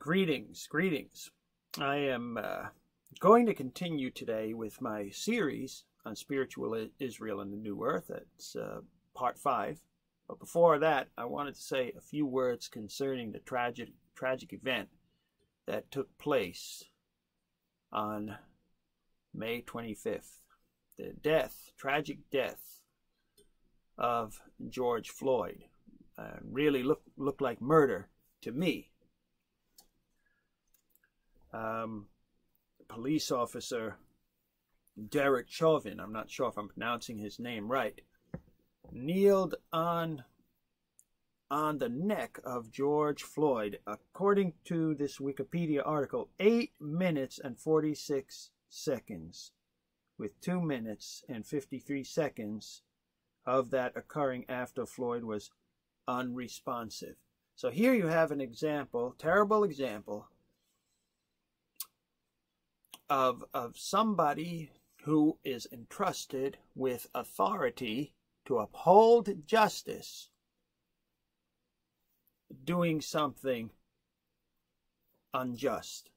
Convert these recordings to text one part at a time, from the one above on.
greetings, greetings. I am uh, going to continue today with my series on spiritual Israel and the New Earth. It's uh, part five. But before that, I wanted to say a few words concerning the tragic tragic event that took place on May 25th. The death, tragic death of George Floyd, uh, really looked looked like murder to me. Um, police officer Derek Chauvin, I'm not sure if I'm pronouncing his name right, kneeled on on the neck of George Floyd, according to this Wikipedia article, 8 minutes and 46 seconds, with 2 minutes and 53 seconds of that occurring after Floyd was unresponsive. So here you have an example, terrible example, of, of somebody who is entrusted with authority to uphold justice doing something unjust,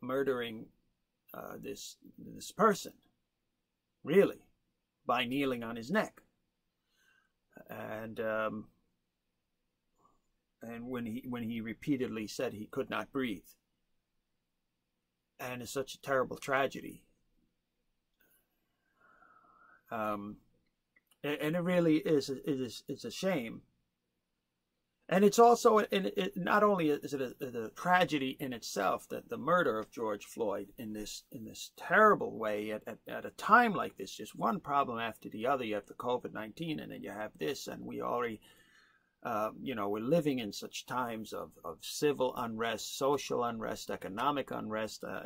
murdering uh, this this person, really, by kneeling on his neck, and um, and when he when he repeatedly said he could not breathe, and it's such a terrible tragedy. Um, and it really is it is it's a shame and it's also and it, not only is it a, a, tragedy in itself that the murder of George Floyd in this in this terrible way at, at, at a time like this, just one problem after the other. You have the COVID nineteen, and then you have this, and we already, uh, you know, we're living in such times of of civil unrest, social unrest, economic unrest. Uh,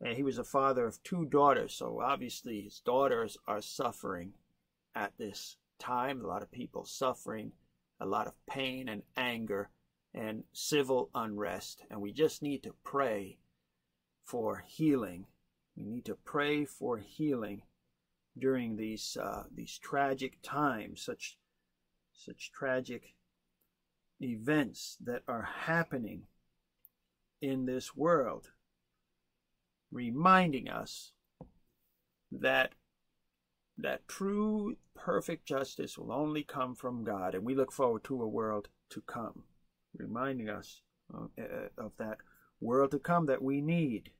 And he was a father of two daughters, so obviously his daughters are suffering at this time. A lot of people suffering, a lot of pain and anger and civil unrest. And we just need to pray for healing. We need to pray for healing during these uh, these tragic times, such such tragic events that are happening in this world reminding us that that true perfect justice will only come from God and we look forward to a world to come reminding us of, uh, of that world to come that we need.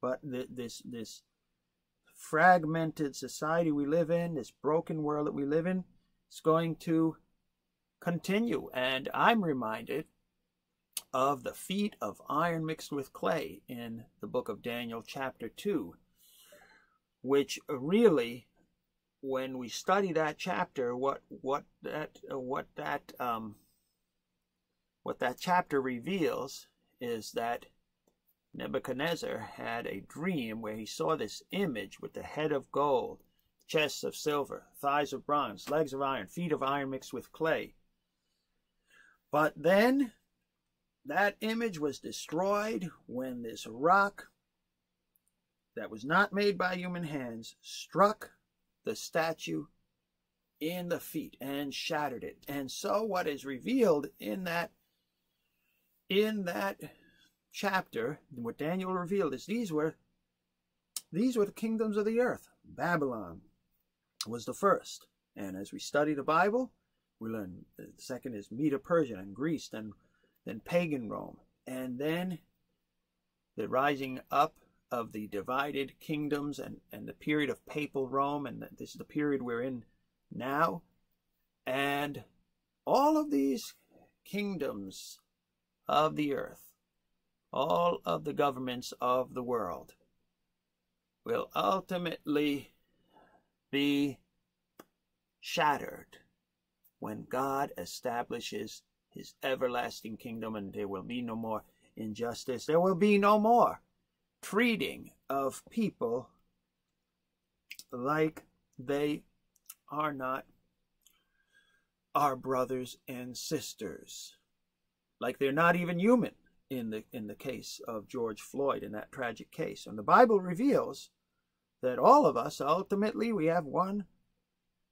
But th this this fragmented society we live in this broken world that we live in is going to continue. And I'm reminded of the feet of iron mixed with clay in the book of Daniel, chapter 2, which really, when we study that chapter, what what that what that um, what that chapter reveals is that Nebuchadnezzar had a dream where he saw this image with the head of gold, chests of silver, thighs of bronze, legs of iron, feet of iron mixed with clay. But then that image was destroyed when this rock that was not made by human hands struck the statue in the feet and shattered it. And so what is revealed in that in that chapter, what Daniel revealed is these were these were the kingdoms of the earth. Babylon was the first. And as we study the Bible, we learn the second is Medo Persia and Greece, and then pagan Rome, and then the rising up of the divided kingdoms and, and the period of papal Rome, and this is the period we're in now. And all of these kingdoms of the earth, all of the governments of the world, will ultimately be shattered when God establishes his everlasting kingdom, and there will be no more injustice. There will be no more treating of people like they are not our brothers and sisters, like they're not even human in the in the case of George Floyd in that tragic case. And the Bible reveals that all of us ultimately we have one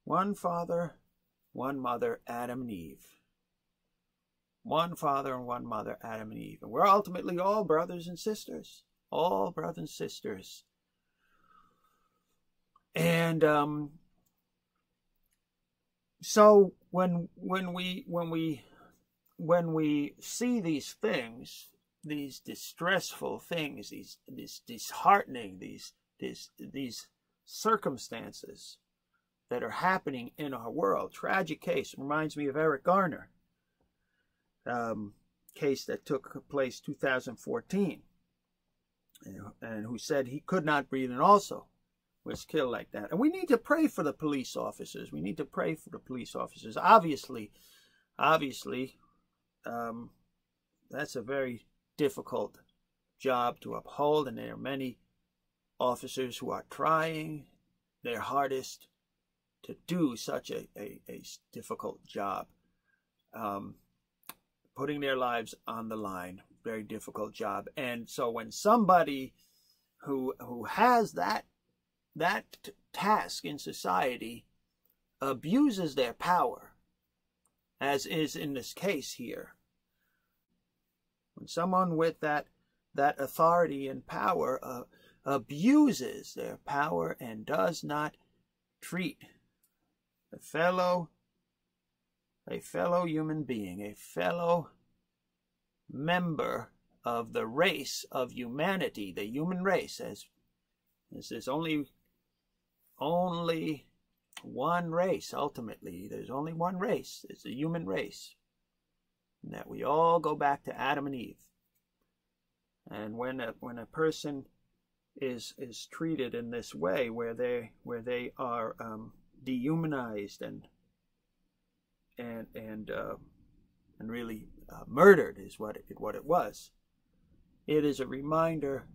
one father, one mother, Adam and Eve. One father and one mother, Adam and Eve. And we're ultimately all brothers and sisters. All brothers and sisters. And um, so when when we when we when we see these things, these distressful things, these these disheartening, these these these circumstances that are happening in our world. Tragic case reminds me of Eric Garner, um, case that took place 2014, and, and who said he could not breathe and also was killed like that. And we need to pray for the police officers. We need to pray for the police officers. Obviously, obviously, um, that's a very difficult job to uphold, and there are many officers who are trying their hardest to do such a, a, a difficult job. Um, putting their lives on the line, very difficult job. And so when somebody who who has that that task in society abuses their power, as is in this case here, when someone with that that authority and power uh, abuses their power and does not treat a fellow a fellow human being, a fellow member of the race of humanity, the human race, as, as there's only only one race ultimately. There's only one race. It's the human race. And that we all go back to Adam and Eve. And when a when a person is is treated in this way, where they where they are um, dehumanized and and and uh, and really uh, murdered is what it, what it was. It is a reminder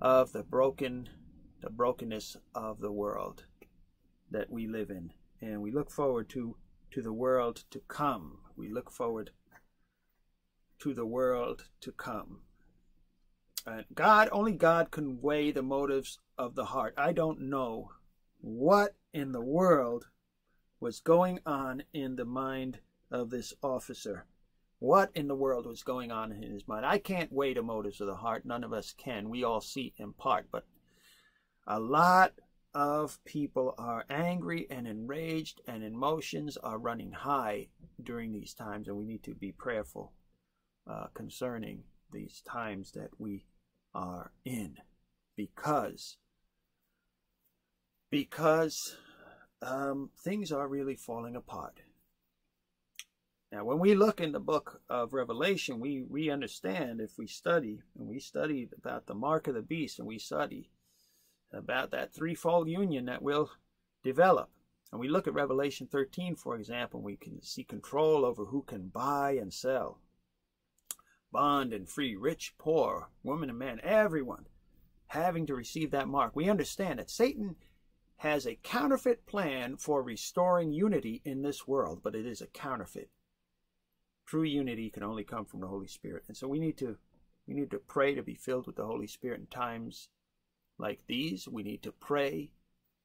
of the broken the brokenness of the world that we live in, and we look forward to to the world to come. We look forward to the world to come. Uh, God, only God can weigh the motives of the heart. I don't know what in the world was going on in the mind of this officer. What in the world was going on in his mind? I can't weigh the motives of the heart. None of us can. We all see in part. But a lot of people are angry and enraged, and emotions are running high during these times, and we need to be prayerful uh, concerning these times that we are in because because um, things are really falling apart. Now, when we look in the book of Revelation, we, we understand if we study, and we study about the mark of the beast, and we study about that threefold union that will develop. And we look at Revelation 13, for example, we can see control over who can buy and sell, bond and free, rich, poor, woman and man, everyone having to receive that mark. We understand that Satan has a counterfeit plan for restoring unity in this world, but it is a counterfeit. True unity can only come from the Holy Spirit. And so we need to we need to pray to be filled with the Holy Spirit in times like these. We need to pray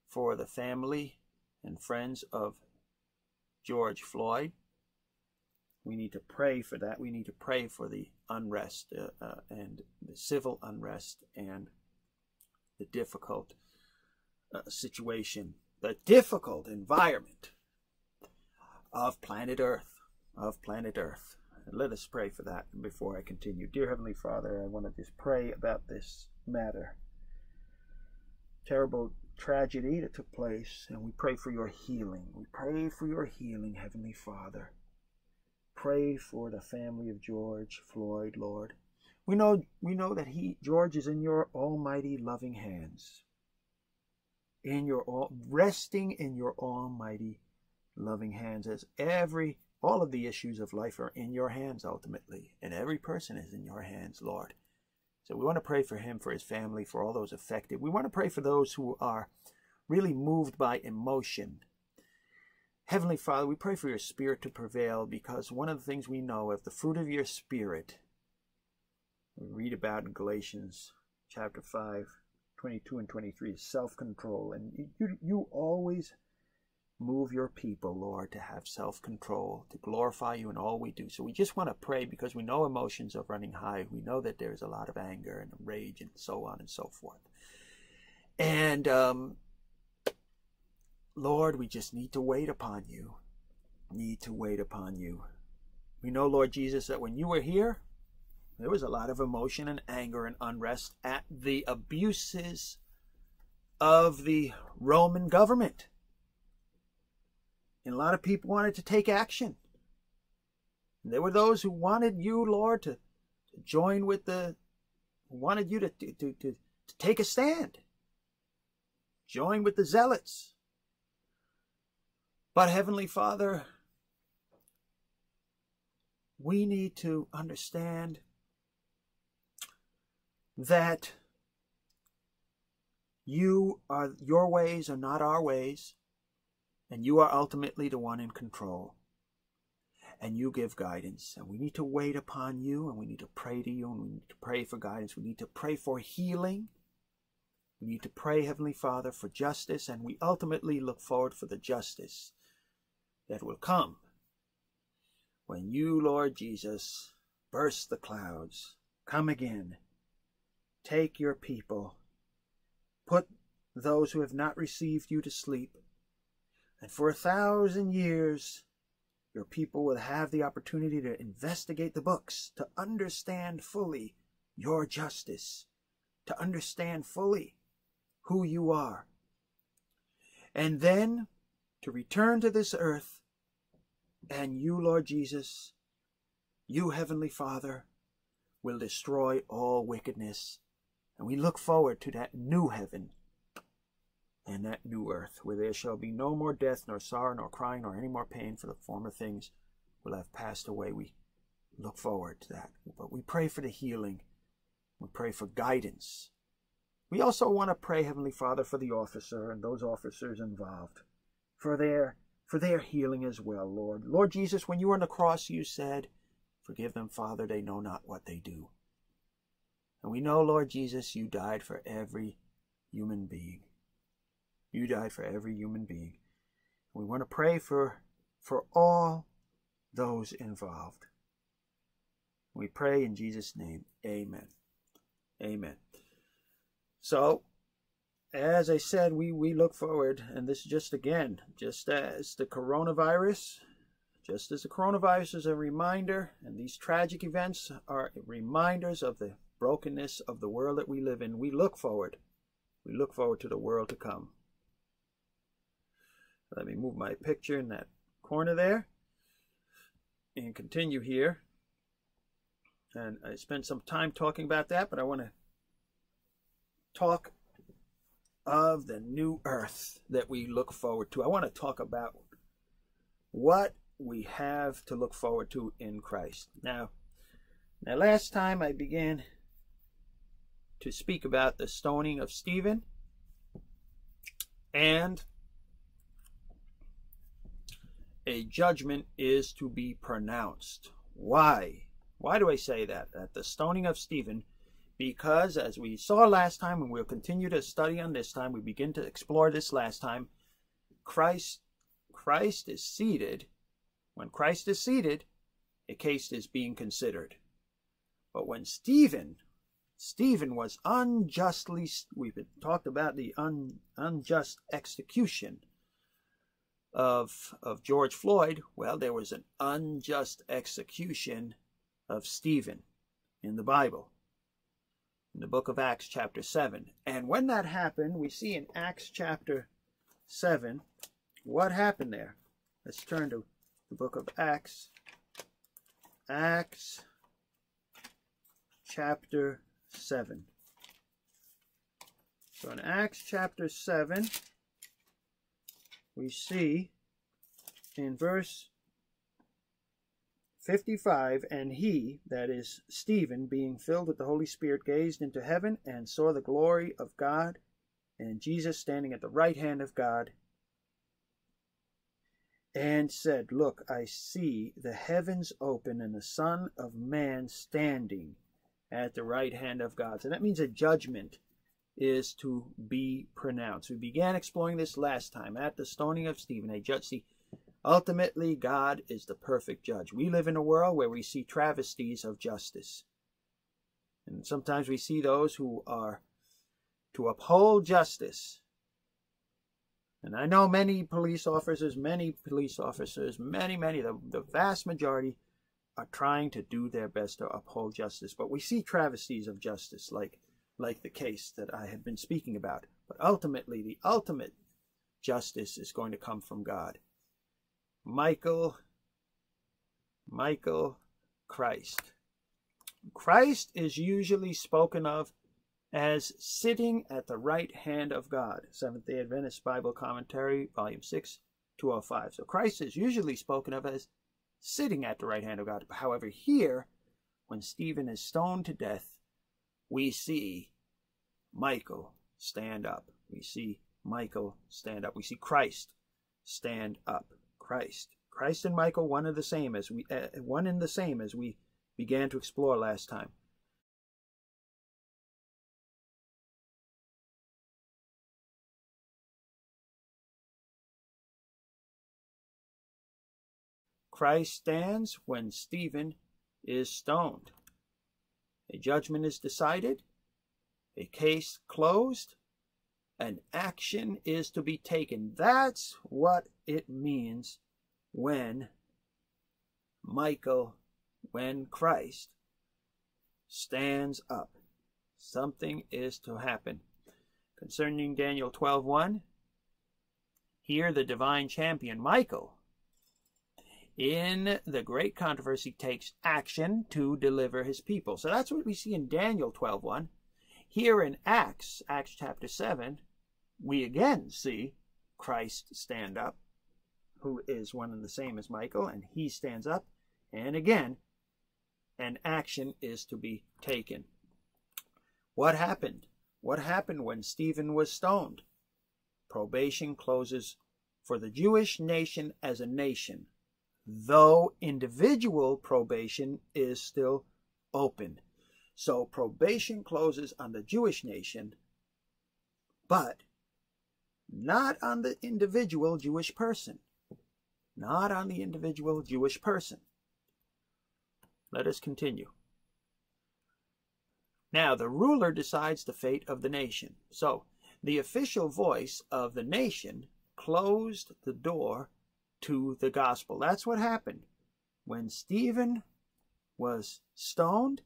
for the family and friends of George Floyd. We need to pray for that. We need to pray for the unrest uh, uh, and the civil unrest and the difficult uh, situation, the difficult environment of planet Earth, of planet Earth. And let us pray for that before I continue. Dear Heavenly Father, I want to just pray about this matter. Terrible tragedy that took place, and we pray for your healing. We pray for your healing, Heavenly Father. Pray for the family of George Floyd, Lord. We know we know that he George is in your almighty loving hands in your all, resting in your almighty loving hands as every all of the issues of life are in your hands ultimately and every person is in your hands lord so we want to pray for him for his family for all those affected we want to pray for those who are really moved by emotion heavenly father we pray for your spirit to prevail because one of the things we know of the fruit of your spirit we read about in galatians chapter 5 22 and 23 is self-control. And you, you always move your people, Lord, to have self-control, to glorify you in all we do. So we just want to pray because we know emotions are running high. We know that there's a lot of anger and rage and so on and so forth. And um, Lord, we just need to wait upon you. Need to wait upon you. We know, Lord Jesus, that when you were here, there was a lot of emotion and anger and unrest at the abuses of the Roman government. And a lot of people wanted to take action. There were those who wanted you, Lord, to, to join with the, wanted you to, to, to, to take a stand. Join with the zealots. But Heavenly Father, we need to understand that you are your ways are not our ways and you are ultimately the one in control. And you give guidance. And we need to wait upon you and we need to pray to you and we need to pray for guidance. We need to pray for healing. We need to pray heavenly father for justice and we ultimately look forward for the justice that will come when you lord jesus burst the clouds. Come again. Take your people. Put those who have not received you to sleep. And for a thousand years, your people will have the opportunity to investigate the books, to understand fully your justice, to understand fully who you are. And then to return to this earth, and you, Lord Jesus, you, Heavenly Father, will destroy all wickedness and we look forward to that new heaven and that new earth, where there shall be no more death, nor sorrow, nor crying, nor any more pain, for the former things will have passed away. We look forward to that. But we pray for the healing. We pray for guidance. We also want to pray, Heavenly Father, for the officer and those officers involved, for their for their healing as well, Lord. Lord Jesus, when you were on the cross, you said, Forgive them, Father, they know not what they do. And we know, Lord Jesus, you died for every human being. You died for every human being. We want to pray for, for all those involved. We pray in Jesus' name. Amen. Amen. So, as I said, we, we look forward, and this is just again, just as the coronavirus, just as the coronavirus is a reminder, and these tragic events are reminders of the brokenness of the world that we live in, we look forward. We look forward to the world to come. Let me move my picture in that corner there and continue here. And I spent some time talking about that, but I want to talk of the new earth that we look forward to. I want to talk about what we have to look forward to in Christ. Now, now last time I began to speak about the stoning of Stephen and a judgment is to be pronounced. Why? Why do I say that? At the stoning of Stephen, because as we saw last time, and we'll continue to study on this time, we begin to explore this last time, Christ, Christ is seated. When Christ is seated, a case is being considered. But when Stephen Stephen was unjustly, we've talked about the un, unjust execution of, of George Floyd. Well, there was an unjust execution of Stephen in the Bible, in the book of Acts, chapter 7. And when that happened, we see in Acts chapter 7 what happened there. Let's turn to the book of Acts. Acts chapter 7. So in Acts chapter 7, we see in verse 55, and he, that is Stephen, being filled with the Holy Spirit, gazed into heaven and saw the glory of God and Jesus standing at the right hand of God and said, Look, I see the heavens open and the Son of Man standing at the right hand of God. So that means a judgment is to be pronounced. We began exploring this last time at the stoning of Stephen. A judge, see, ultimately, God is the perfect judge. We live in a world where we see travesties of justice. And sometimes we see those who are to uphold justice. And I know many police officers, many police officers, many, many, the, the vast majority are trying to do their best to uphold justice. But we see travesties of justice like like the case that I have been speaking about. But ultimately, the ultimate justice is going to come from God. Michael, Michael Christ. Christ is usually spoken of as sitting at the right hand of God. Seventh day Adventist Bible Commentary, Volume 6, 205. So Christ is usually spoken of as sitting at the right hand of God. However, here, when Stephen is stoned to death, we see Michael stand up. We see Michael stand up. We see Christ stand up. Christ. Christ and Michael, one and the same as we, uh, one and the same as we began to explore last time. Christ stands when Stephen is stoned. A judgment is decided, a case closed, an action is to be taken. That's what it means when Michael, when Christ stands up. Something is to happen. Concerning Daniel 12:1, here the divine champion Michael in the great controversy takes action to deliver his people. So that's what we see in Daniel 12:1. Here in Acts, Acts chapter 7, we again see Christ stand up, who is one and the same as Michael, and he stands up, and again, an action is to be taken. What happened? What happened when Stephen was stoned? Probation closes for the Jewish nation as a nation though individual probation is still open. So probation closes on the Jewish nation, but not on the individual Jewish person. Not on the individual Jewish person. Let us continue. Now, the ruler decides the fate of the nation. So, the official voice of the nation closed the door to the gospel. That's what happened. When Stephen was stoned,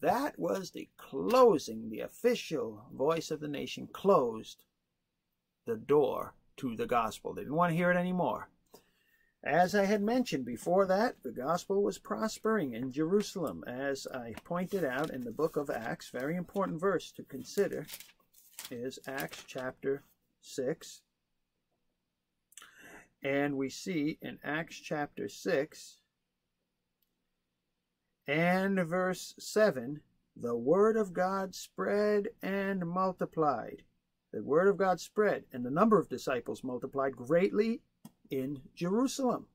that was the closing, the official voice of the nation closed the door to the gospel. They didn't want to hear it anymore. As I had mentioned before that, the gospel was prospering in Jerusalem, as I pointed out in the book of Acts. Very important verse to consider is Acts chapter 6, and we see in Acts chapter 6 and verse 7 the word of God spread and multiplied. The word of God spread, and the number of disciples multiplied greatly in Jerusalem.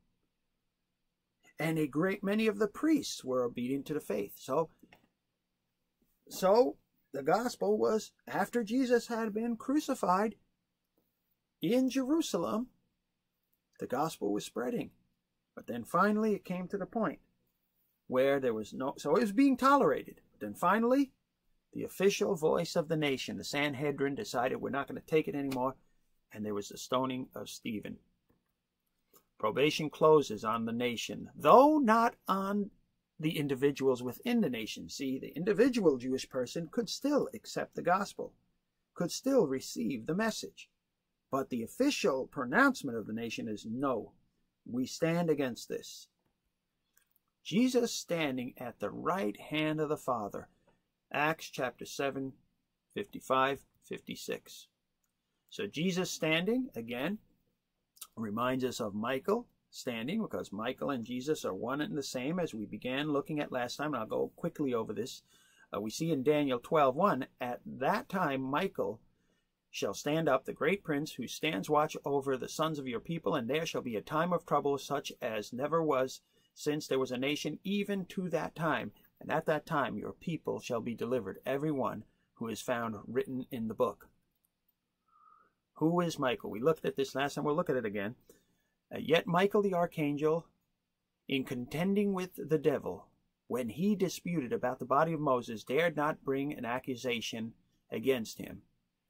And a great many of the priests were obedient to the faith. So, so the gospel was after Jesus had been crucified in Jerusalem, the gospel was spreading. But then finally it came to the point where there was no, so it was being tolerated. But then finally, the official voice of the nation, the Sanhedrin, decided we're not going to take it anymore, and there was the stoning of Stephen. Probation closes on the nation, though not on the individuals within the nation. See, the individual Jewish person could still accept the gospel, could still receive the message. But the official pronouncement of the nation is no. We stand against this. Jesus standing at the right hand of the Father. Acts chapter 7, 55, 56. So Jesus standing, again, reminds us of Michael standing because Michael and Jesus are one and the same as we began looking at last time. And I'll go quickly over this. Uh, we see in Daniel 12:1 at that time Michael shall stand up the great prince who stands watch over the sons of your people, and there shall be a time of trouble such as never was since there was a nation even to that time. And at that time your people shall be delivered, every one who is found written in the book. Who is Michael? We looked at this last time. We'll look at it again. Uh, Yet Michael the archangel, in contending with the devil, when he disputed about the body of Moses, dared not bring an accusation against him,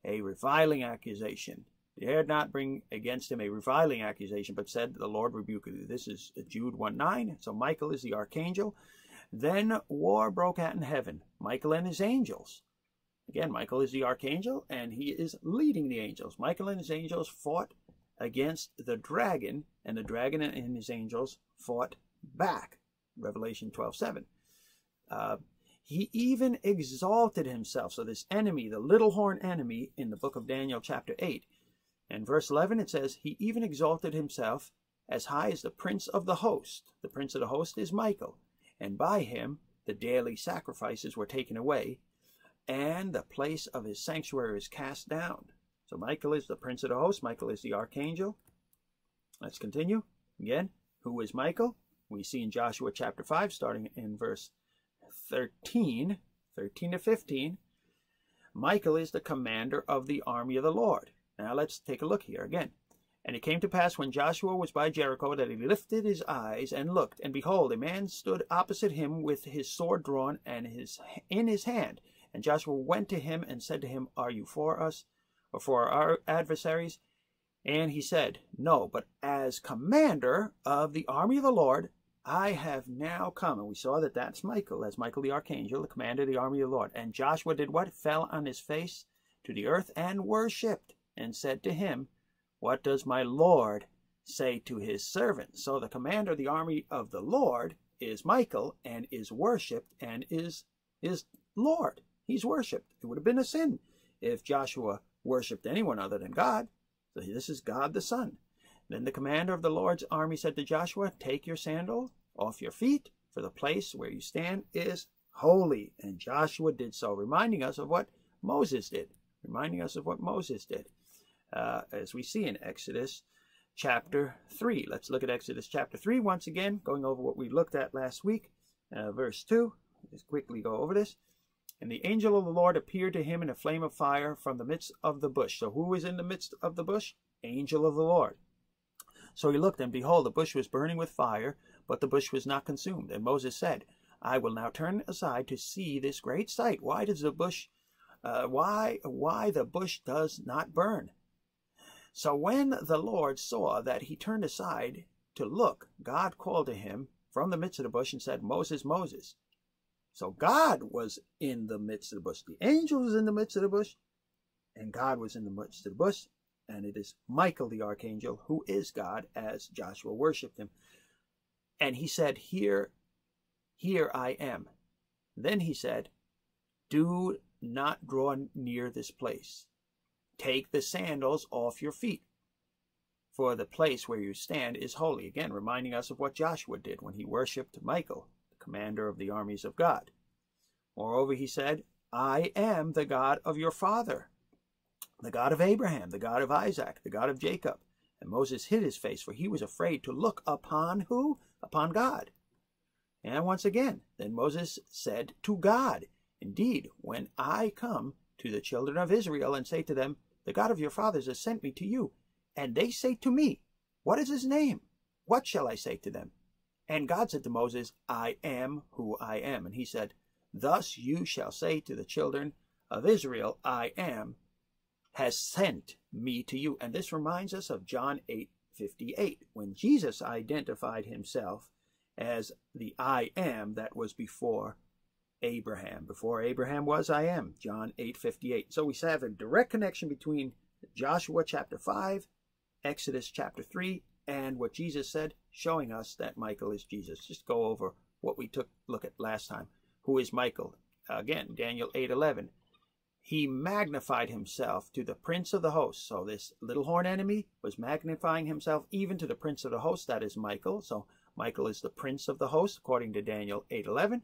a reviling accusation. Dared not bring against him a reviling accusation, but said, The Lord rebuke you. This is Jude 1 9. So Michael is the archangel. Then war broke out in heaven. Michael and his angels. Again, Michael is the archangel, and he is leading the angels. Michael and his angels fought against the dragon, and the dragon and his angels fought back. Revelation 12 7. Uh, he even exalted himself. So, this enemy, the little horn enemy, in the book of Daniel, chapter 8, and verse 11, it says, He even exalted himself as high as the prince of the host. The prince of the host is Michael, and by him the daily sacrifices were taken away, and the place of his sanctuary is cast down. So, Michael is the prince of the host, Michael is the archangel. Let's continue. Again, who is Michael? We see in Joshua chapter 5, starting in verse 13, 13 to 15, Michael is the commander of the army of the Lord. Now let's take a look here again. And it came to pass when Joshua was by Jericho that he lifted his eyes and looked, and behold, a man stood opposite him with his sword drawn and his in his hand. And Joshua went to him and said to him, Are you for us or for our adversaries? And he said, No, but as commander of the army of the Lord, I have now come. And we saw that that's Michael, as Michael the archangel, the commander of the army of the Lord. And Joshua did what? Fell on his face to the earth and worshipped, and said to him, What does my Lord say to his servant? So the commander of the army of the Lord is Michael, and is worshipped, and is is Lord. He's worshipped. It would have been a sin if Joshua worshipped anyone other than God. So this is God the Son. Then the commander of the Lord's army said to Joshua, Take your sandal off your feet, for the place where you stand is holy. And Joshua did so, reminding us of what Moses did, reminding us of what Moses did, uh, as we see in Exodus chapter 3. Let's look at Exodus chapter 3 once again, going over what we looked at last week, uh, verse 2. Let's quickly go over this. And the angel of the Lord appeared to him in a flame of fire from the midst of the bush. So who is in the midst of the bush? Angel of the Lord. So he looked, and behold, the bush was burning with fire, but the bush was not consumed. And Moses said, I will now turn aside to see this great sight. Why does the bush, uh, why, why the bush does not burn? So when the Lord saw that he turned aside to look, God called to him from the midst of the bush and said, Moses, Moses. So God was in the midst of the bush. The angel was in the midst of the bush, and God was in the midst of the bush and it is Michael the archangel who is God as Joshua worshiped him. And he said, Here, here I am. Then he said, Do not draw near this place. Take the sandals off your feet, for the place where you stand is holy. Again, reminding us of what Joshua did when he worshipped Michael, the commander of the armies of God. Moreover, he said, I am the God of your father, the God of Abraham, the God of Isaac, the God of Jacob. And Moses hid his face, for he was afraid to look upon who? Upon God. And once again, then Moses said to God, Indeed, when I come to the children of Israel and say to them, The God of your fathers has sent me to you, and they say to me, What is his name? What shall I say to them? And God said to Moses, I am who I am. And he said, Thus you shall say to the children of Israel, I am has sent me to you. And this reminds us of John 8 58, when Jesus identified himself as the I am that was before Abraham. Before Abraham was, I am. John 8 58. So we have a direct connection between Joshua chapter 5, Exodus chapter 3, and what Jesus said, showing us that Michael is Jesus. Just go over what we took look at last time. Who is Michael? Again, Daniel 8 11 he magnified himself to the prince of the host. So this little horn enemy was magnifying himself even to the prince of the host, that is Michael. So Michael is the prince of the host, according to Daniel 8.11.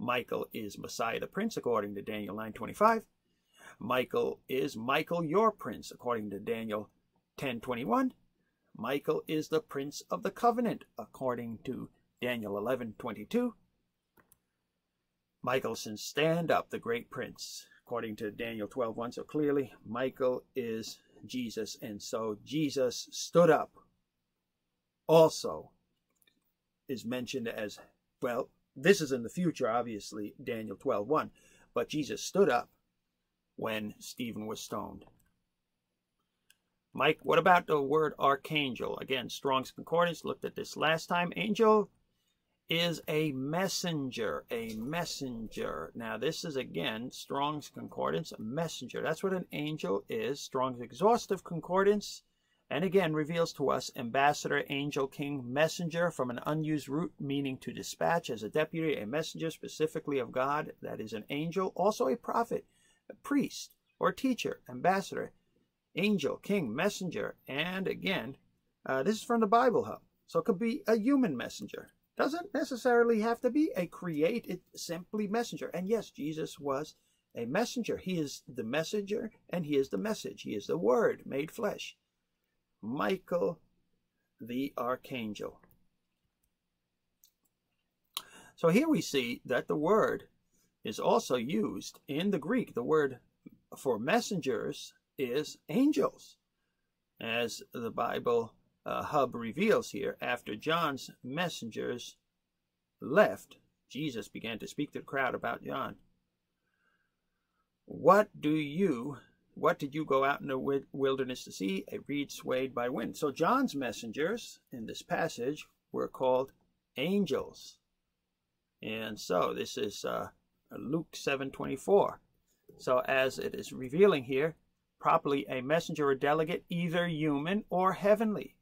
Michael is Messiah the prince, according to Daniel 9.25. Michael is Michael your prince, according to Daniel 10.21. Michael is the prince of the covenant, according to Daniel 11.22. Michael says, Stand up, the great prince according to Daniel 12 1 so clearly. Michael is Jesus. And so Jesus stood up also is mentioned as, well, this is in the future, obviously, Daniel 12 1. But Jesus stood up when Stephen was stoned. Mike, what about the word archangel? Again, Strong's Concordance looked at this last time. Angel is a messenger, a messenger. Now, this is again Strong's Concordance, messenger. That's what an angel is. Strong's Exhaustive Concordance, and again reveals to us ambassador, angel, king, messenger from an unused root meaning to dispatch as a deputy, a messenger specifically of God, that is an angel, also a prophet, a priest, or teacher, ambassador, angel, king, messenger, and again, uh, this is from the Bible Hub. So it could be a human messenger doesn't necessarily have to be a created simply messenger. And yes, Jesus was a messenger. He is the messenger and he is the message. He is the word made flesh. Michael the archangel. So here we see that the word is also used in the Greek. The word for messengers is angels, as the Bible uh, Hub reveals here, after John's messengers left, Jesus began to speak to the crowd about John. What do you, what did you go out in the wilderness to see? A reed swayed by wind. So John's messengers in this passage were called angels. And so this is uh, Luke 7.24. So as it is revealing here, properly a messenger or delegate, either human or heavenly.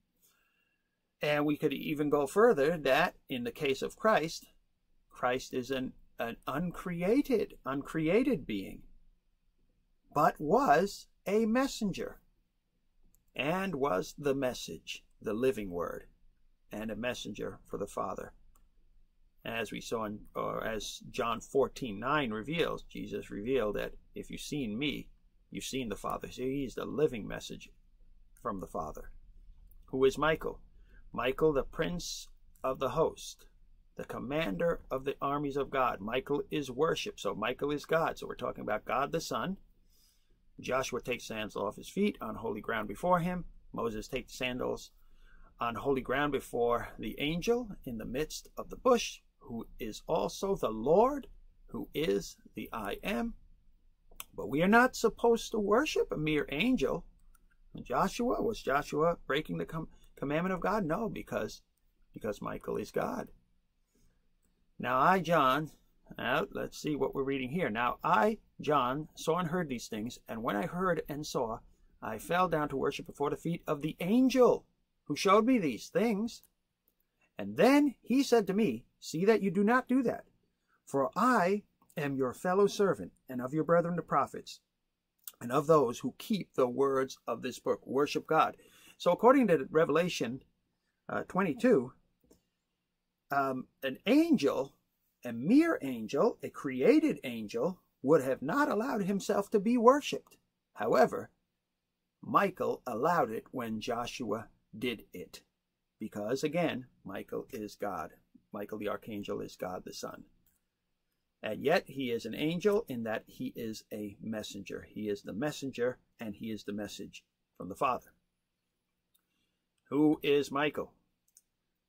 And we could even go further that in the case of Christ, Christ is an, an uncreated, uncreated being, but was a messenger and was the message, the living word, and a messenger for the Father. As we saw in, or as John 14 9 reveals, Jesus revealed that if you've seen me, you've seen the Father. So he's the living message from the Father. Who is Michael? Michael, the prince of the host, the commander of the armies of God. Michael is worship. So Michael is God. So we're talking about God the Son. Joshua takes sandals off his feet on holy ground before him. Moses takes sandals on holy ground before the angel in the midst of the bush, who is also the Lord, who is the I am. But we are not supposed to worship a mere angel. Joshua, was Joshua breaking the commandment? Commandment of God? No, because because Michael is God. Now I, John, now let's see what we're reading here. Now I, John, saw and heard these things, and when I heard and saw, I fell down to worship before the feet of the angel who showed me these things. And then he said to me, See that you do not do that, for I am your fellow servant and of your brethren the prophets, and of those who keep the words of this book. Worship God. So according to Revelation uh, 22, um, an angel, a mere angel, a created angel, would have not allowed himself to be worshipped. However, Michael allowed it when Joshua did it. Because, again, Michael is God. Michael the archangel is God the Son. And yet he is an angel in that he is a messenger. He is the messenger and he is the message from the Father. Who is Michael?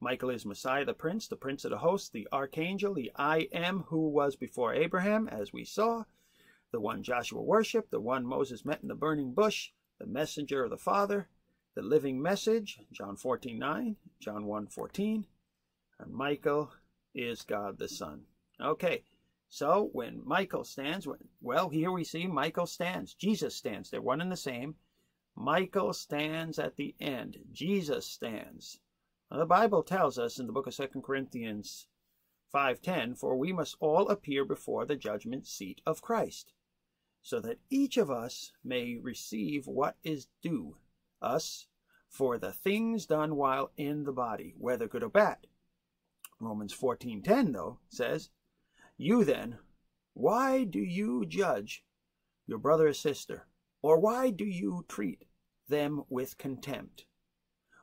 Michael is Messiah the Prince, the Prince of the host, the Archangel, the I am who was before Abraham, as we saw, the one Joshua worshiped, the one Moses met in the burning bush, the messenger of the Father, the living message, John 14 9, John 1 14, and Michael is God the Son. Okay, so when Michael stands, well, here we see Michael stands. Jesus stands. They're one and the same. Michael stands at the end. Jesus stands. Now, the Bible tells us in the book of Second Corinthians 5:10, "For we must all appear before the judgment seat of Christ, so that each of us may receive what is due us for the things done while in the body, whether good or bad." Romans 14:10 though says, "You then, why do you judge your brother or sister?" Or why do you treat them with contempt?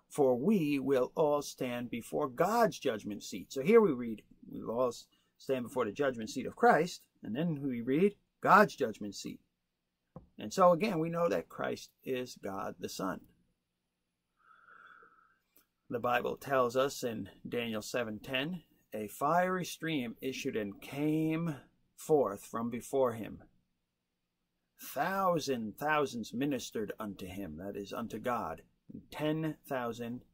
For we will all stand before God's judgment seat. So here we read, we will all stand before the judgment seat of Christ. And then we read, God's judgment seat. And so again, we know that Christ is God the Son. The Bible tells us in Daniel 7:10, a fiery stream issued and came forth from before him. Thousand thousands ministered unto him, that is, unto God. Ten thousand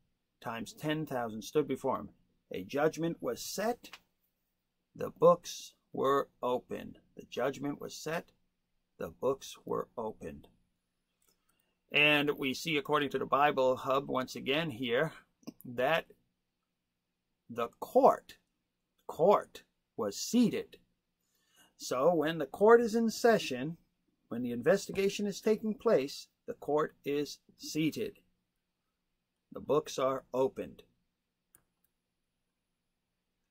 times ten thousand stood before him. A judgment was set, the books were opened. The judgment was set, the books were opened. And we see, according to the Bible Hub once again here, that the court, court was seated. So when the court is in session, when the investigation is taking place, the court is seated. The books are opened.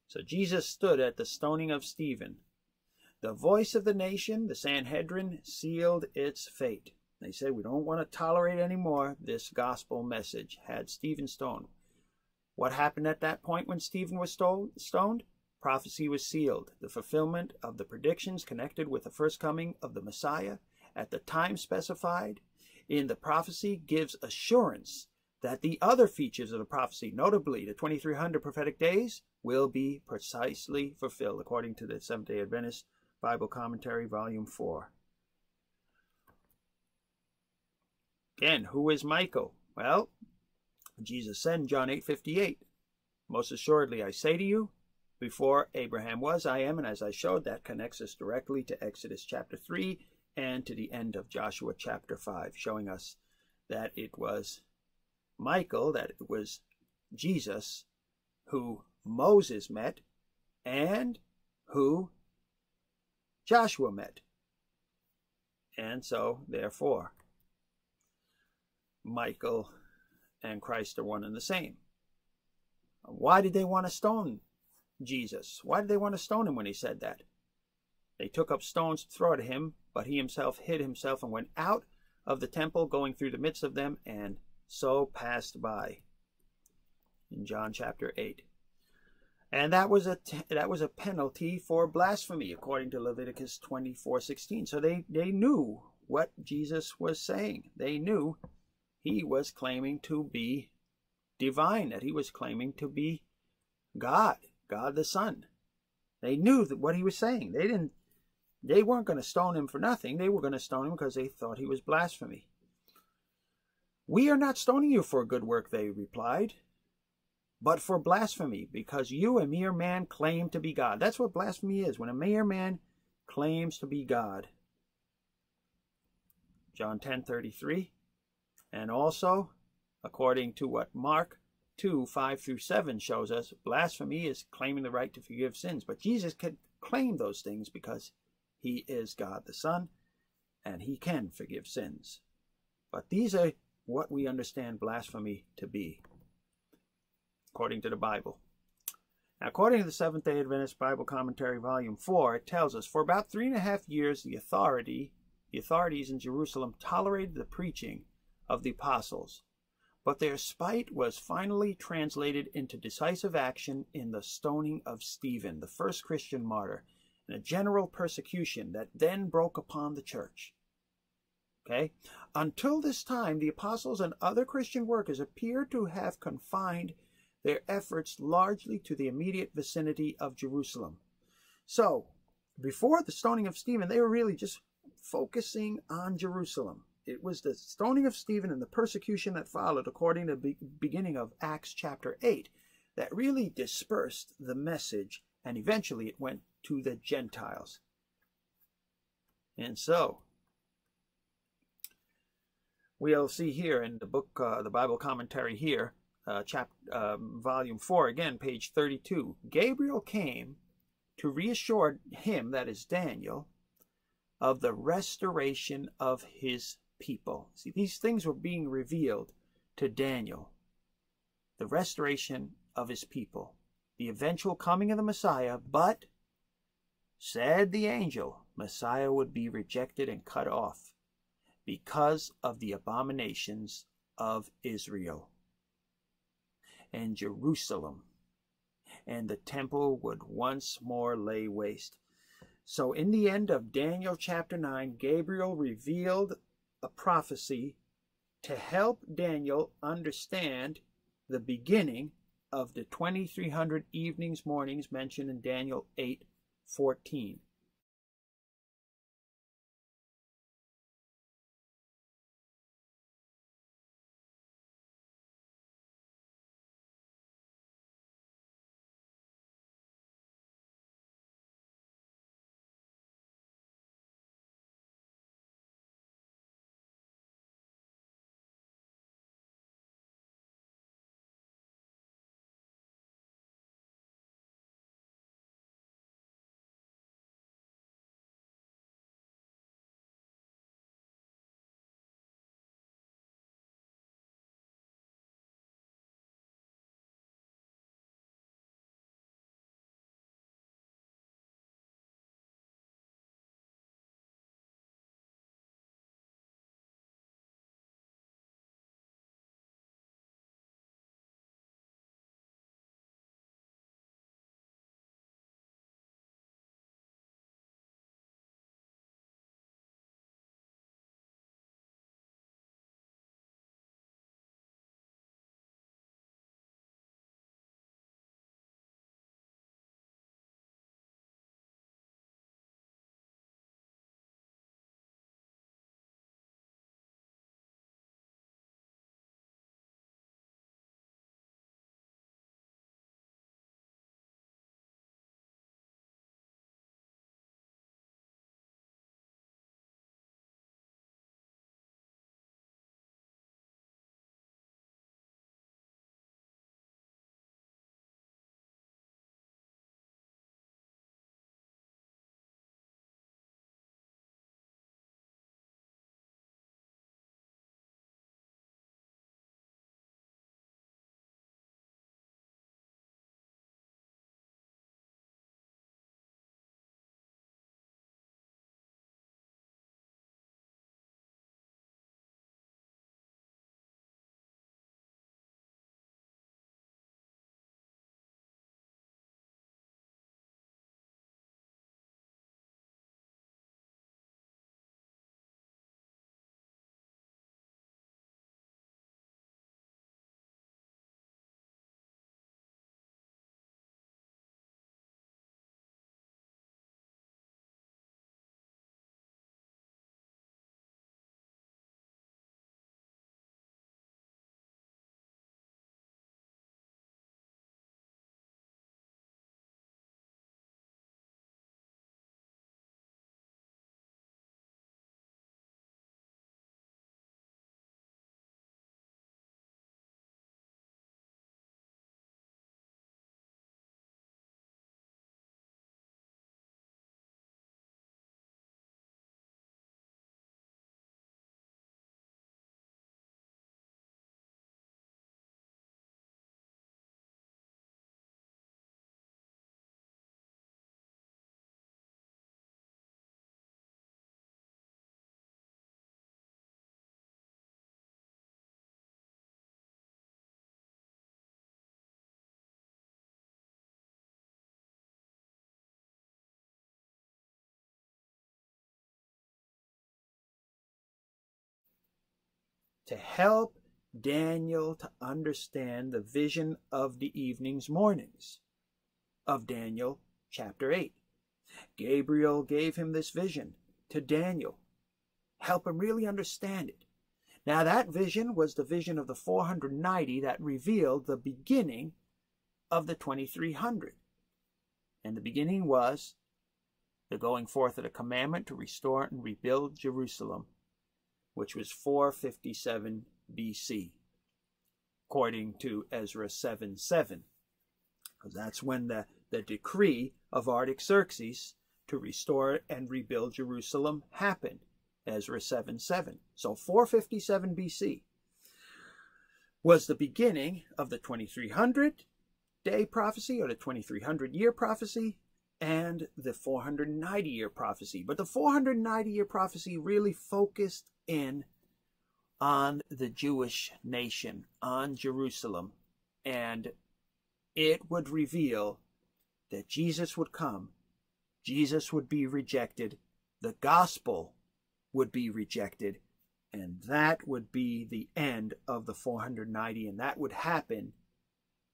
So Jesus stood at the stoning of Stephen. The voice of the nation, the Sanhedrin, sealed its fate. They said, We don't want to tolerate anymore this gospel message. Had Stephen stoned. What happened at that point when Stephen was stoned? Prophecy was sealed. The fulfillment of the predictions connected with the first coming of the Messiah at the time specified in the prophecy gives assurance that the other features of the prophecy, notably the 2300 prophetic days, will be precisely fulfilled according to the Seventh day Adventist Bible Commentary, Volume 4. Again, who is Michael? Well, Jesus said in John 8 58, Most assuredly I say to you, before Abraham was, I am, and as I showed, that connects us directly to Exodus chapter 3 and to the end of Joshua chapter 5, showing us that it was Michael, that it was Jesus who Moses met and who Joshua met. And so, therefore, Michael and Christ are one and the same. Why did they want to stone Jesus? Why did they want to stone him when he said that? They took up stones to throw at him, but he himself hid himself and went out of the temple, going through the midst of them, and so passed by. In John chapter 8 and that was a that was a penalty for blasphemy according to Leviticus 24:16 so they they knew what Jesus was saying they knew he was claiming to be divine that he was claiming to be God God the Son they knew that what he was saying they didn't they weren't going to stone him for nothing they were going to stone him because they thought he was blasphemy we are not stoning you for good work they replied but for blasphemy, because you, a mere man, claim to be God. That's what blasphemy is, when a mere man claims to be God. John 10 33. And also, according to what Mark 2 5 through 7 shows us, blasphemy is claiming the right to forgive sins. But Jesus could claim those things because he is God the Son and he can forgive sins. But these are what we understand blasphemy to be according to the Bible. Now, according to the Seventh day Adventist Bible Commentary, Volume 4, it tells us for about three and a half years, the authority, the authorities in Jerusalem tolerated the preaching of the apostles, but their spite was finally translated into decisive action in the stoning of Stephen, the first Christian martyr, and a general persecution that then broke upon the church. Okay? Until this time, the apostles and other Christian workers appear to have confined their efforts largely to the immediate vicinity of Jerusalem. So, before the stoning of Stephen, they were really just focusing on Jerusalem. It was the stoning of Stephen and the persecution that followed, according to the beginning of Acts chapter 8, that really dispersed the message, and eventually it went to the Gentiles. And so, we'll see here in the book, uh, the Bible commentary here, uh, chap, uh, volume 4, again, page 32. Gabriel came to reassure him, that is Daniel, of the restoration of his people. See, these things were being revealed to Daniel. The restoration of his people, the eventual coming of the Messiah, but, said the angel, Messiah would be rejected and cut off because of the abominations of Israel and Jerusalem, and the temple would once more lay waste. So, in the end of Daniel chapter 9, Gabriel revealed a prophecy to help Daniel understand the beginning of the 2300 evenings, mornings mentioned in Daniel 8 14. To help Daniel to understand the vision of the evenings, mornings of Daniel chapter 8. Gabriel gave him this vision to Daniel, help him really understand it. Now, that vision was the vision of the 490 that revealed the beginning of the 2300. And the beginning was the going forth of the commandment to restore and rebuild Jerusalem which was 457 BC, according to Ezra 7 7. That's when the, the decree of Artaxerxes to restore and rebuild Jerusalem happened. Ezra 7 7. So 457 BC was the beginning of the 2300 day prophecy or the 2300 year prophecy and the 490 year prophecy. But the 490 year prophecy really focused in on the Jewish nation, on Jerusalem, and it would reveal that Jesus would come Jesus would be rejected, the gospel would be rejected, and that would be the end of the 490, and that would happen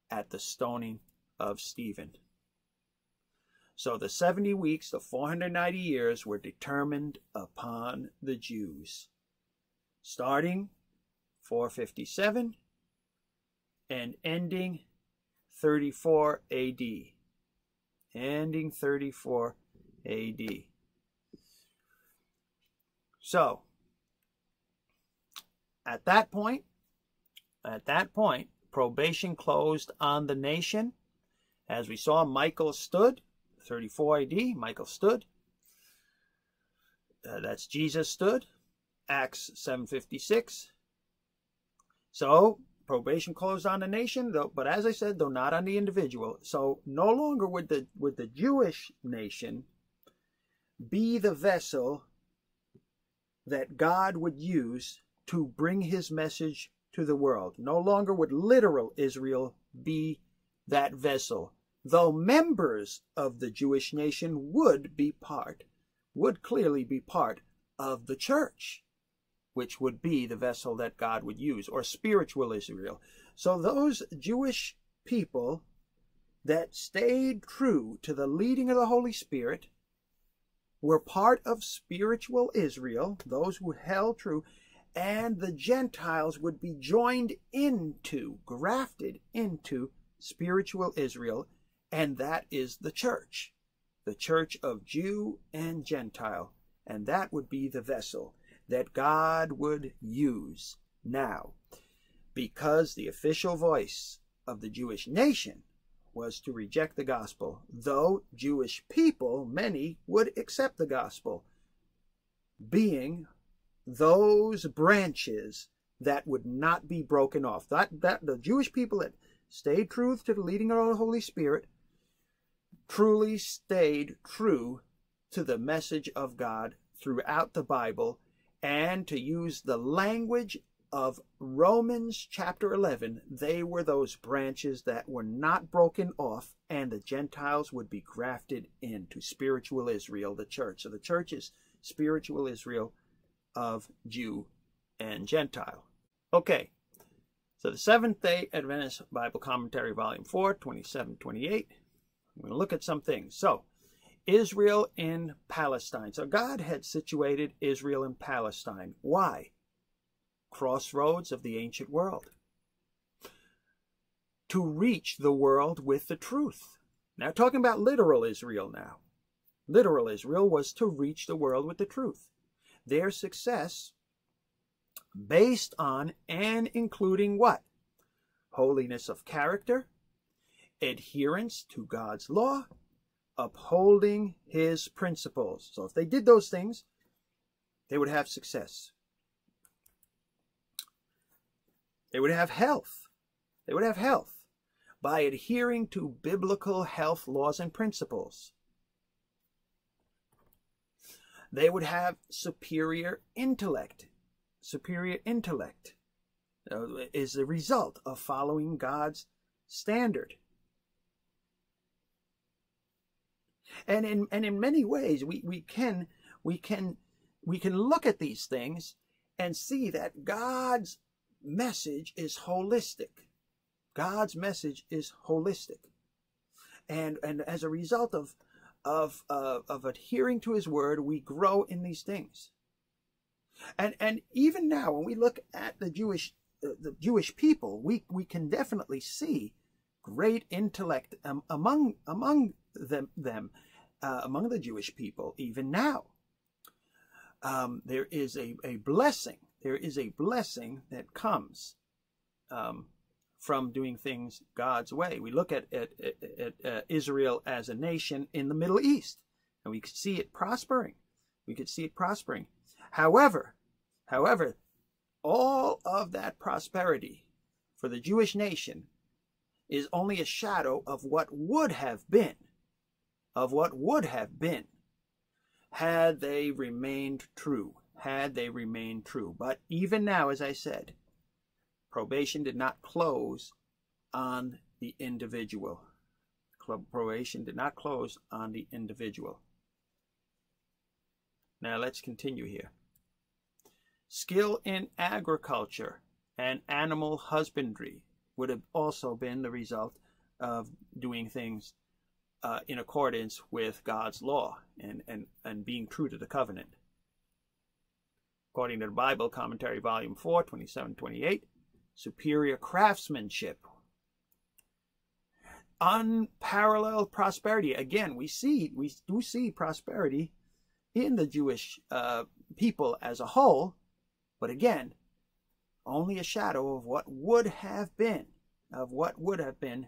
at the stoning of Stephen. So the 70 weeks, the 490 years, were determined upon the Jews, starting 457 and ending 34 AD. Ending 34 AD. So, at that point, at that point, probation closed on the nation. As we saw, Michael stood, 34 AD, Michael stood. Uh, that's Jesus stood, Acts 756. So, probation closed on the nation, though, but as I said, though not on the individual. So, no longer would the, would the Jewish nation be the vessel that God would use to bring his message to the world. No longer would literal Israel be that vessel, though members of the Jewish nation would be part, would clearly be part of the church, which would be the vessel that God would use, or spiritual Israel. So those Jewish people that stayed true to the leading of the Holy Spirit were part of spiritual Israel, those who held true, and the Gentiles would be joined into, grafted into spiritual Israel, and that is the church, the church of Jew and Gentile, and that would be the vessel that God would use now, because the official voice of the Jewish nation was to reject the gospel, though Jewish people, many, would accept the gospel, being those branches that would not be broken off. That, that the Jewish people that stayed true to the leading of the Holy Spirit truly stayed true to the message of God throughout the Bible and to use the language of Romans chapter 11, they were those branches that were not broken off, and the Gentiles would be grafted into spiritual Israel, the church. So the church is spiritual Israel of Jew and Gentile. Okay, so the Seventh day Adventist Bible Commentary, Volume 4, 27 28. I'm going to look at some things. So, Israel in Palestine. So, God had situated Israel in Palestine. Why? crossroads of the ancient world. To reach the world with the truth. Now, talking about literal Israel now. Literal Israel was to reach the world with the truth. Their success based on and including what? Holiness of character, adherence to God's law, upholding his principles. So if they did those things, they would have success. They would have health. They would have health by adhering to biblical health laws and principles. They would have superior intellect. Superior intellect uh, is the result of following God's standard. And in, and in many ways, we, we, can, we, can, we can look at these things and see that God's message is holistic. God's message is holistic. And, and as a result of, of, uh, of adhering to his word, we grow in these things. And, and even now, when we look at the Jewish, uh, the Jewish people, we, we can definitely see great intellect um, among, among them, them uh, among the Jewish people, even now. Um, there is a, a blessing there is a blessing that comes um, from doing things God's way. We look at, at, at, at uh, Israel as a nation in the Middle East, and we could see it prospering. We could see it prospering. However, however, all of that prosperity for the Jewish nation is only a shadow of what would have been, of what would have been, had they remained true had they remained true. But even now, as I said, probation did not close on the individual. Probation did not close on the individual. Now let's continue here. Skill in agriculture and animal husbandry would have also been the result of doing things uh, in accordance with God's law and, and, and being true to the covenant. According to the Bible, Commentary Volume 4, 27 28, superior craftsmanship, unparalleled prosperity. Again, we see, we do see prosperity in the Jewish uh, people as a whole, but again, only a shadow of what would have been, of what would have been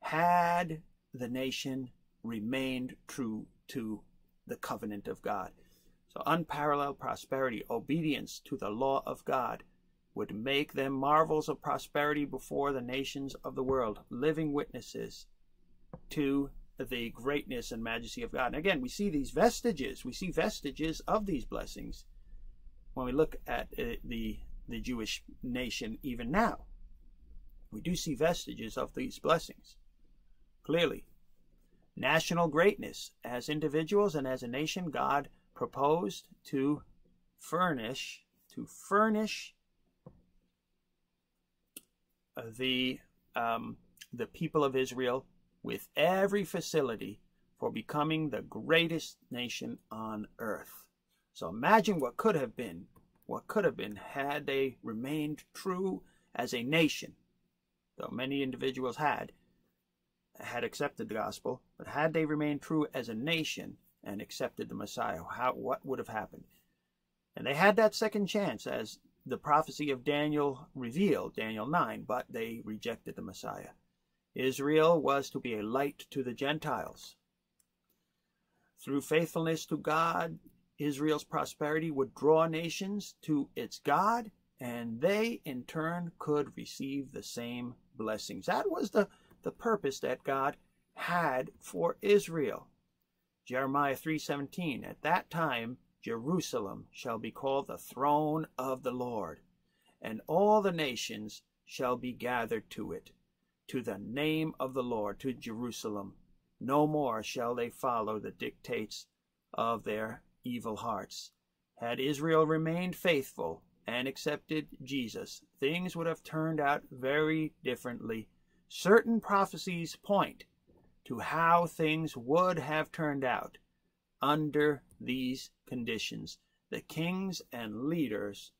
had the nation remained true to the covenant of God. So unparalleled prosperity, obedience to the law of God would make them marvels of prosperity before the nations of the world, living witnesses to the greatness and majesty of God. And again, we see these vestiges, we see vestiges of these blessings when we look at uh, the, the Jewish nation even now. We do see vestiges of these blessings. Clearly, national greatness as individuals and as a nation, God proposed to furnish, to furnish the um, the people of Israel with every facility for becoming the greatest nation on earth. So imagine what could have been, what could have been had they remained true as a nation, though many individuals had, had accepted the gospel, but had they remained true as a nation and accepted the Messiah, how, what would have happened? And they had that second chance as the prophecy of Daniel revealed, Daniel 9, but they rejected the Messiah. Israel was to be a light to the Gentiles. Through faithfulness to God, Israel's prosperity would draw nations to its God, and they in turn could receive the same blessings. That was the, the purpose that God had for Israel. Jeremiah 3:17 At that time Jerusalem shall be called the throne of the Lord, and all the nations shall be gathered to it to the name of the Lord, to Jerusalem. No more shall they follow the dictates of their evil hearts. Had Israel remained faithful and accepted Jesus, things would have turned out very differently. Certain prophecies point to how things would have turned out under these conditions. The kings and leaders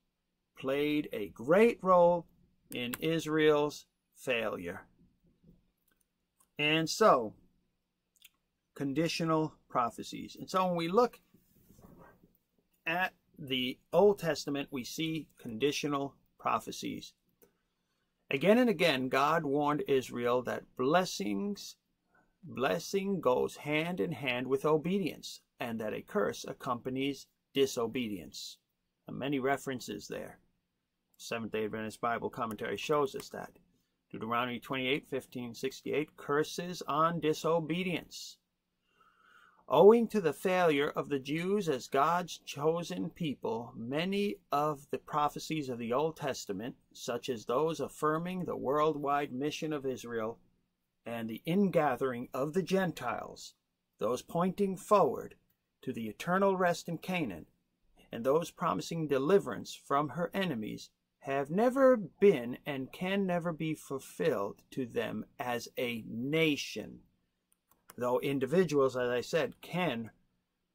played a great role in Israel's failure. And so, conditional prophecies. And so when we look at the Old Testament, we see conditional prophecies. Again and again, God warned Israel that blessings, blessing goes hand in hand with obedience, and that a curse accompanies disobedience. And many references there. Seventh day Adventist Bible commentary shows us that. Deuteronomy 28, 15, 68, curses on disobedience. Owing to the failure of the Jews as God's chosen people, many of the prophecies of the Old Testament, such as those affirming the worldwide mission of Israel and the ingathering of the Gentiles, those pointing forward to the eternal rest in Canaan, and those promising deliverance from her enemies, have never been and can never be fulfilled to them as a nation. Though individuals, as I said, can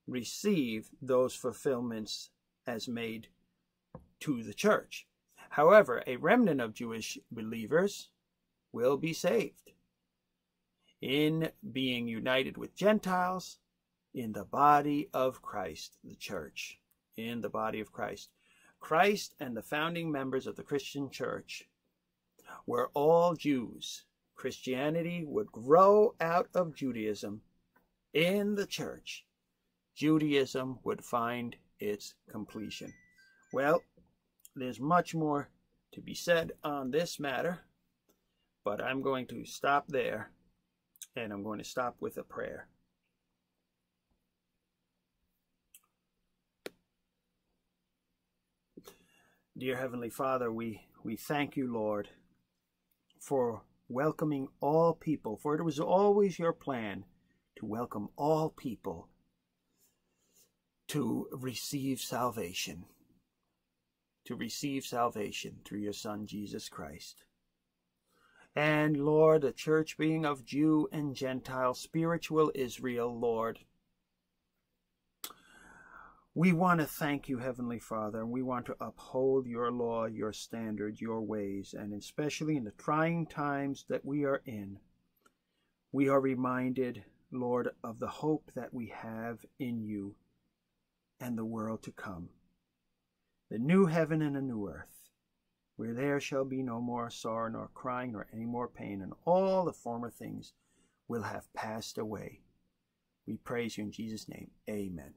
receive those fulfillments as made to the church. However, a remnant of Jewish believers will be saved in being united with Gentiles in the body of Christ, the church, in the body of Christ. Christ and the founding members of the Christian church were all Jews. Christianity would grow out of Judaism in the church. Judaism would find its completion. Well, there's much more to be said on this matter, but I'm going to stop there and I'm going to stop with a prayer. Dear Heavenly Father, we, we thank you, Lord, for welcoming all people, for it was always your plan to welcome all people to receive salvation, to receive salvation through your Son, Jesus Christ. And Lord, the church being of Jew and Gentile, spiritual Israel, Lord, we want to thank you, Heavenly Father, and we want to uphold your law, your standards, your ways, and especially in the trying times that we are in, we are reminded, Lord, of the hope that we have in you and the world to come. The new heaven and a new earth, where there shall be no more sorrow, nor crying, nor any more pain, and all the former things will have passed away. We praise you in Jesus' name. Amen.